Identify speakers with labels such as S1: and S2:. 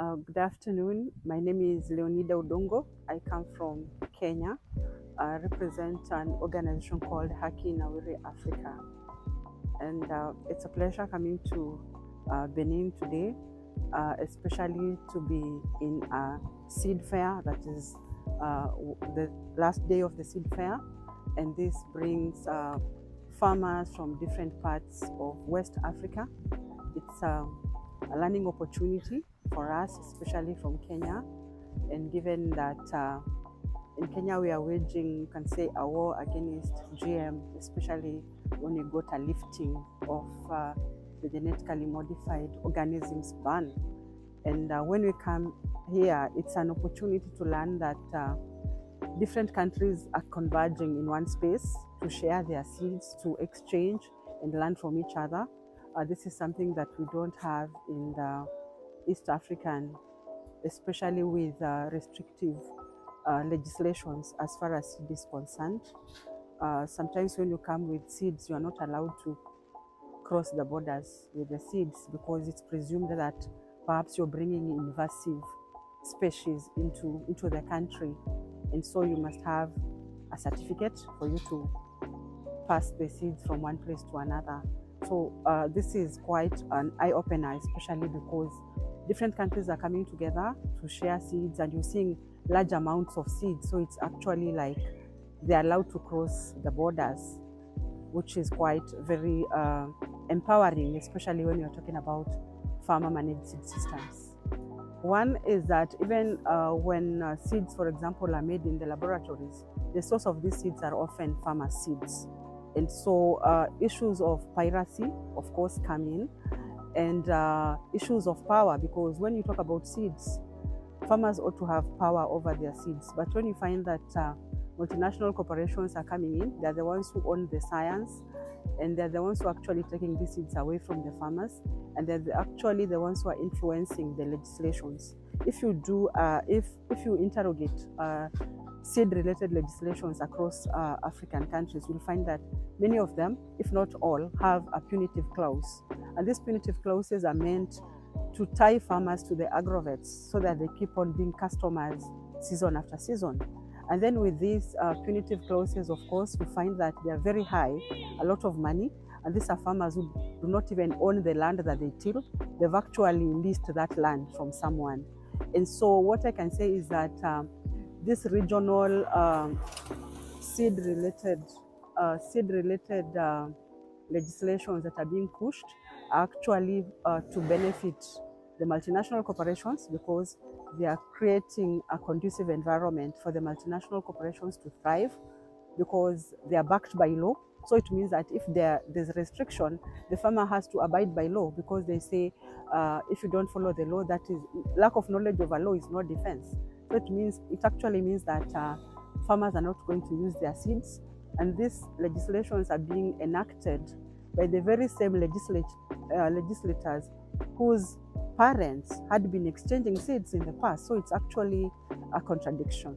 S1: Uh, good afternoon. My name is Leonida Odongo. I come from Kenya. I represent an organization called Haki Nawiri Africa. And uh, it's a pleasure coming to uh, Benin today, uh, especially to be in a seed fair that is uh, the last day of the seed fair. And this brings uh, farmers from different parts of West Africa. It's a learning opportunity for us, especially from Kenya. And given that uh, in Kenya we are waging, you can say, a war against GM, especially when we got a lifting of uh, the genetically modified organisms ban. And uh, when we come here, it's an opportunity to learn that uh, different countries are converging in one space to share their seeds, to exchange and learn from each other. Uh, this is something that we don't have in the East African, especially with uh, restrictive uh, legislations as far as seed is concerned. Uh, sometimes when you come with seeds, you are not allowed to cross the borders with the seeds because it's presumed that perhaps you're bringing invasive species into, into the country. And so you must have a certificate for you to pass the seeds from one place to another. So uh, this is quite an eye opener, especially because different countries are coming together to share seeds, and you're seeing large amounts of seeds. So it's actually like they're allowed to cross the borders, which is quite very uh, empowering, especially when you're talking about farmer managed seed systems. One is that even uh, when uh, seeds, for example, are made in the laboratories, the source of these seeds are often farmer seeds. And so uh, issues of piracy, of course, come in, and uh, issues of power, because when you talk about seeds, farmers ought to have power over their seeds. But when you find that uh, multinational corporations are coming in, they're the ones who own the science, and they're the ones who are actually taking these seeds away from the farmers, and they're the- actually the ones who are influencing the legislations. If you do, uh, if if you interrogate uh, seed-related legislations across uh, African countries, you'll find that many of them, if not all, have a punitive clause, and these punitive clauses are meant to tie farmers to the agrovets so that they keep on being customers season after season. And then with these uh, punitive clauses, of course, we find that they are very high, a lot of money. And these are farmers who do not even own the land that they till. They've actually leased that land from someone. And so, what I can say is that um, this regional um, seed-related uh, seed-related uh, legislations that are being pushed are actually uh, to benefit the multinational corporations because they are creating a conducive environment for the multinational corporations to thrive because they are backed by law. So it means that if there, there's restriction, the farmer has to abide by law because they say uh, if you don't follow the law, that is lack of knowledge of a law is not defense. It means it actually means that uh, farmers are not going to use their seeds, and these legislations are being enacted by the very same legislat- uh, legislators whose parents had been exchanging seeds in the past. So it's actually a contradiction.